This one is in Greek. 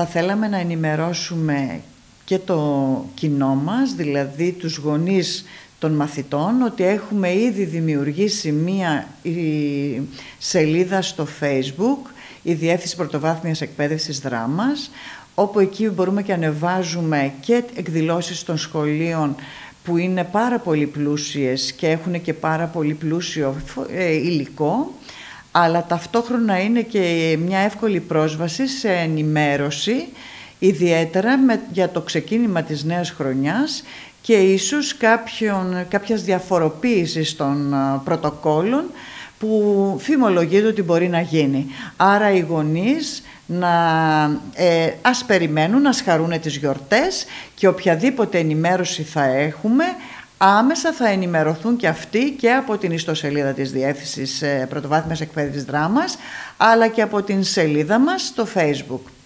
θα θέλαμε να ενημερώσουμε και το κοινό μας, δηλαδή τους γονείς των μαθητών, ότι έχουμε ήδη δημιουργήσει μία σελίδα στο Facebook, η Διεύθυνση Πρωτοβάθμιας Εκπαίδευσης Δράμας, όπου εκεί μπορούμε και ανεβάζουμε και εκδηλώσεις των σχολείων που είναι πάρα πολύ πλούσιες και έχουν και πάρα πολύ πλούσιο ε, υλικό, αλλά ταυτόχρονα είναι και μια εύκολη πρόσβαση σε ενημέρωση, ιδιαίτερα με, για το ξεκίνημα της νέας χρονιάς και ίσως κάποιον, κάποιας διαφοροποίησης των πρωτοκόλων που φημολογείται ότι μπορεί να γίνει. Άρα οι γονείς να ε, ας περιμένουν, να σχαρούν τις γιορτές και οποιαδήποτε ενημέρωση θα έχουμε άμεσα θα ενημερωθούν και αυτοί και από την ιστοσελίδα της Διεύθυνσης ε, Πρωτοβάθμιας Εκπαίδευσης Δράμας αλλά και από την σελίδα μας στο Facebook.